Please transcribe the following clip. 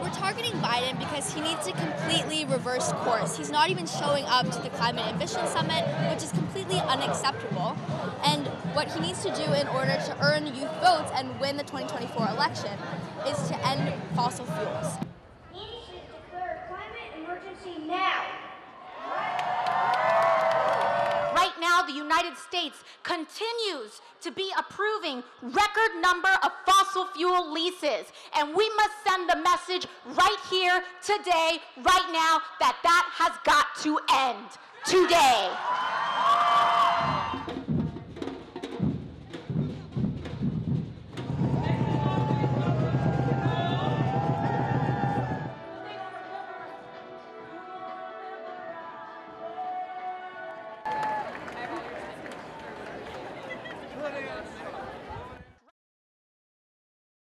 We're targeting Biden because he needs to completely reverse course. He's not even showing up to the Climate Ambition Summit, which is completely unacceptable. And what he needs to do in order to earn youth votes and win the 2024 election is to end fossil fuels. United States continues to be approving record number of fossil fuel leases. And we must send the message right here, today, right now, that that has got to end. Today. Putting us